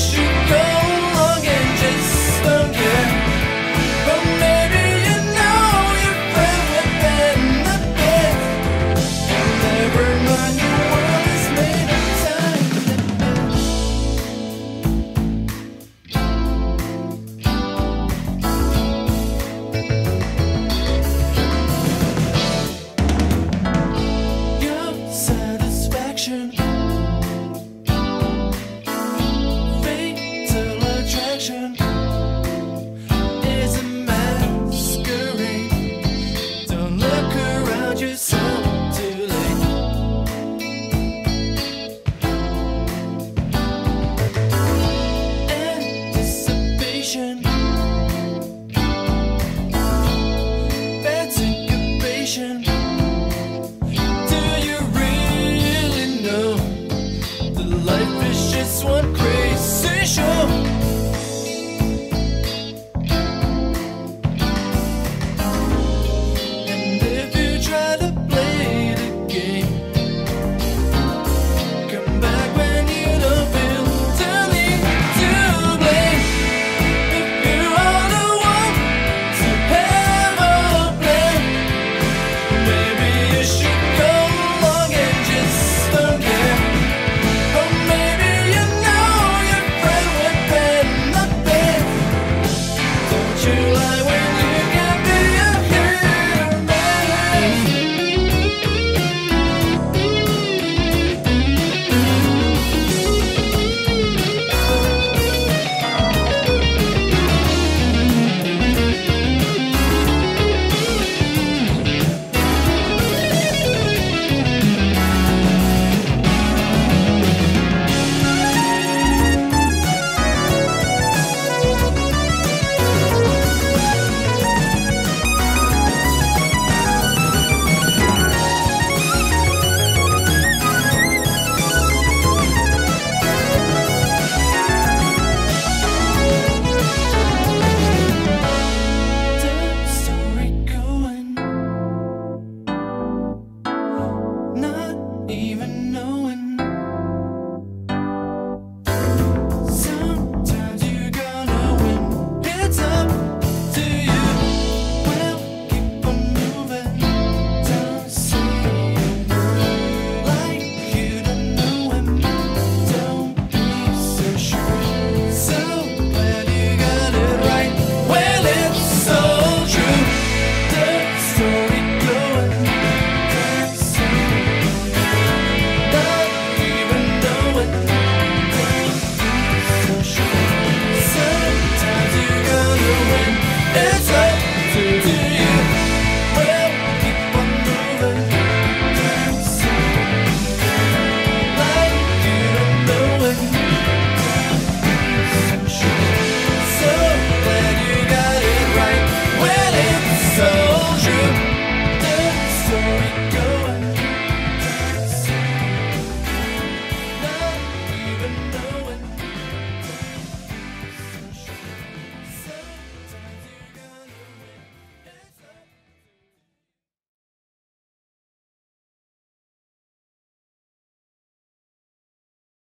wish one crazy show. till I win?